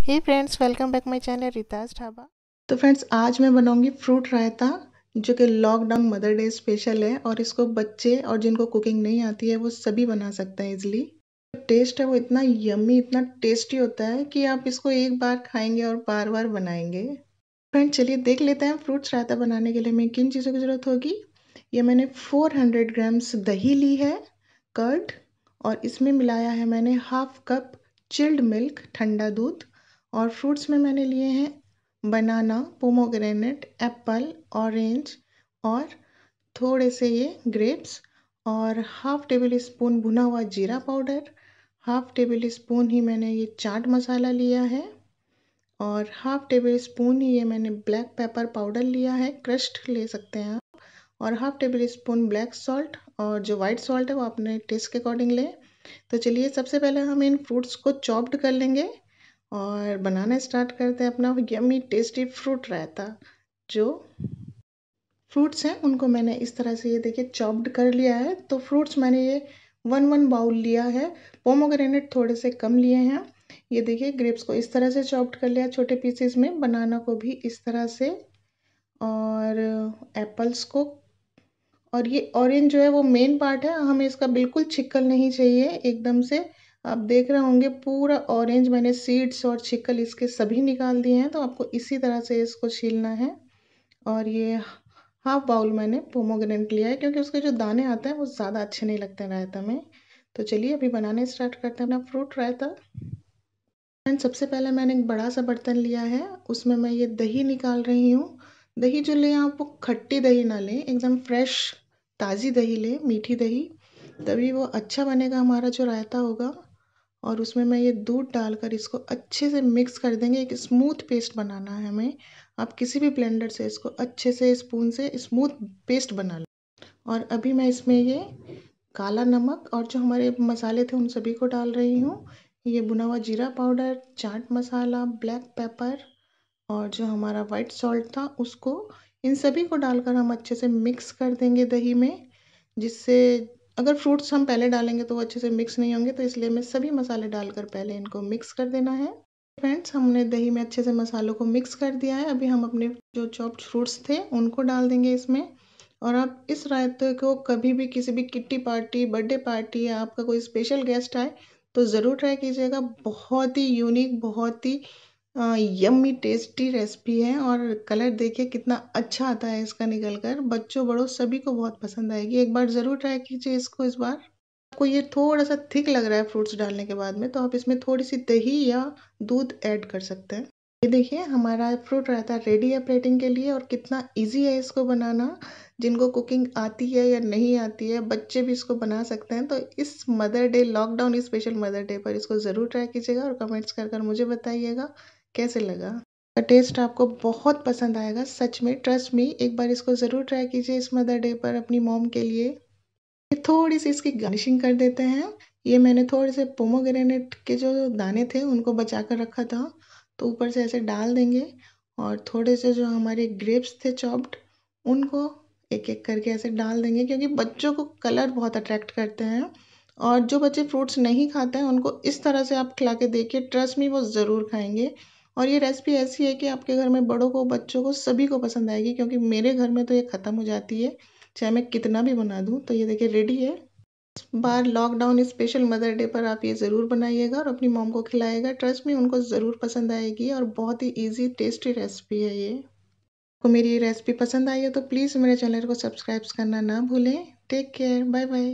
Hey friends welcome back my channel Ritaj dhaba तो friends आज मैं बनाऊँगी फ्रूट रायता, जो कि लॉकडाउन मदर डे स्पेशल है, और इसको बच्चे और जिनको कुकिंग नहीं आती है, वो सभी बना सकते हैं इजली टेस्ट है वो इतना यम्मी इतना टेस्टी होता है कि आप इसको एक बार खाएँगे और बार बार बनाएँगे। फ्रेंड्स चलिए देख लेते हैं फ्रूट्स रायता बनाने के लिए हमें किन चीज़ों की ज़रूरत होगी। ये मैंने 400 ग्राम्स दही ली है कर्ड और इसमें मिलाया है मैंने हाफ़ कप चिल्ड मिल्क ठंडा दूध। और फ्रूट्स में मैंने लिए हैं बनाना पोमोग्रेनेट एप्पल ऑरेंज और थोड़े से ये ग्रेप्स और हाफ़ टेबल स्पून भुना हुआ जीरा पाउडर हाफ़ टेबल स्पून ही मैंने ये चाट मसाला लिया है और हाफ़ टेबल स्पून ही ये मैंने ब्लैक पेपर पाउडर लिया है क्रश्ड ले सकते हैं आप और half tablespoon black salt और जो वाइट सॉल्ट है वो अपने टेस्ट के अकॉर्डिंग लें। तो चलिए सबसे पहले हम इन फ्रूट्स को चॉप्ड कर लेंगे। और बनाना स्टार्ट करते हैं अपना यम्मी टेस्टी फ्रूट रहता, जो फ्रूट्स हैं, उनको मैंने इस तरह से ये देखिए चॉप्ड कर लिया है। तो फ्रूट्स मैंने ये वन वन बाउल लिया है। पोमोग्रेनेट थोड़े से कम लिए हैं। ये देखिए ग्रेप्स को इस तरह से चॉप्ड कर लिया, छोटे पीसेस में। बनाना को भी इस तरह से। और एप्पल्स को। और ये ऑरेंज जो है वो मेन पार्ट है। हमें इसका बिल्कुल छिक्कल नहीं चाहिए। एकदम से आप देख रहे होंगे पूरा ऑरेंज मैंने सीड्स और छिक्कल इसके सभी निकाल दिए हैं तो आपको इसी तरह से इसको छीलना है। और ये हाफ़ बाउल मैंने पोमोग्रेनेट लिया है, क्योंकि उसके जो दाने आते हैं वो ज़्यादा अच्छे नहीं लगते रायता में। तो चलिए अभी बनाने स्टार्ट करते हैं अपना फ्रूट रायता। एंड सबसे पहले मैंने एक बड़ा सा बर्तन लिया है, उसमें मैं ये दही निकाल रही हूँ। दही जो लें आप वो खट्टी दही ना लें, एकदम फ्रेश ताज़ी दही लें, मीठी दही, तभी वो अच्छा बनेगा हमारा जो रायता होगा। और उसमें मैं ये दूध डालकर इसको अच्छे से मिक्स कर देंगे। एक स्मूथ पेस्ट बनाना है हमें। आप किसी भी ब्लेंडर से इसको अच्छे से स्पून से स्मूथ पेस्ट बना लें। और अभी मैं इसमें ये काला नमक और जो हमारे मसाले थे उन सभी को डाल रही हूँ। ये बुना हुआ जीरा powder, chaat masala black pepper और जो हमारा वाइट सॉल्ट था उसको इन सभी को डालकर हम अच्छे से मिक्स कर देंगे दही में, जिससे अगर फ्रूट्स हम पहले डालेंगे तो वो अच्छे से मिक्स नहीं होंगे तो इसलिए मैं सभी मसाले डालकर पहले इनको मिक्स कर देना है। फ्रेंड्स हमने दही में अच्छे से मसालों को मिक्स कर दिया है। अभी हम अपने जो चॉप्ड फ्रूट्स थे, उनको डाल देंगे इसमें। और आप इस रायते को कभी भी किसी भी किट्टी पार्टी बर्थडे पार्टी या आपका कोई स्पेशल गेस्ट आए तो ज़रूर ट्राई कीजिएगा। बहुत ही यूनिक बहुत ही यम्मी टेस्टी रेसिपी है और कलर देखिए कितना अच्छा आता है इसका निकल कर बच्चों, बड़ों सभी को बहुत पसंद आएगी। एक बार ज़रूर ट्राई कीजिए इसको इस बार। आपको ये थोड़ा सा थिक लग रहा है फ्रूट्स डालने के बाद में तो आप इसमें थोड़ी सी दही या दूध ऐड कर सकते हैं। ये देखिए, हमारा फ्रूट रहता है रेडी है प्लेटिंग के लिए और कितना इजी है इसको बनाना। जिनको कुकिंग आती है या नहीं आती है, बच्चे भी इसको बना सकते हैं। तो इस mother day lockdown special mother day पर इसको ज़रूर ट्राई कीजिएगा और कमेंट्स कर कर मुझे बताइएगा। कैसे लगा? का टेस्ट आपको बहुत पसंद आएगा, सच में ट्रस्ट मी एक बार इसको ज़रूर ट्राई कीजिए इस मदर डे पर अपनी मॉम के लिए। थोड़ी सी इसकी गार्निशिंग कर देते हैं। ये मैंने थोड़े से पोमोग्रेनेट के जो दाने थे, उनको बचा कर रखा था। तो ऊपर से ऐसे डाल देंगे और थोड़े से जो हमारे ग्रेप्स थे चॉप्ड उनको एक एक करके ऐसे डाल देंगे क्योंकि बच्चों को कलर बहुत अट्रैक्ट करते हैं। और जो बच्चे फ्रूट्स नहीं खाते हैं, उनको इस तरह से आप खिला के देखिए ट्रस्ट मी वो ज़रूर खाएँगे। और ये रेसिपी ऐसी है कि आपके घर में बड़ों को, बच्चों को, सभी को पसंद आएगी क्योंकि मेरे घर में तो ये ख़त्म हो जाती है। चाहे मैं कितना भी बना दूँ तो ये देखिए रेडी है। इस बार लॉकडाउन स्पेशल मदर डे पर आप ये ज़रूर बनाइएगा और अपनी मॉम को खिलाएगा ट्रस्ट में उनको ज़रूर पसंद आएगी और बहुत ही ईजी टेस्टी रेसिपी है ये। आपको मेरी ये रेसिपी पसंद आई है तो प्लीज़ मेरे चैनल को सब्सक्राइब करना ना भूलें। Take care bye bye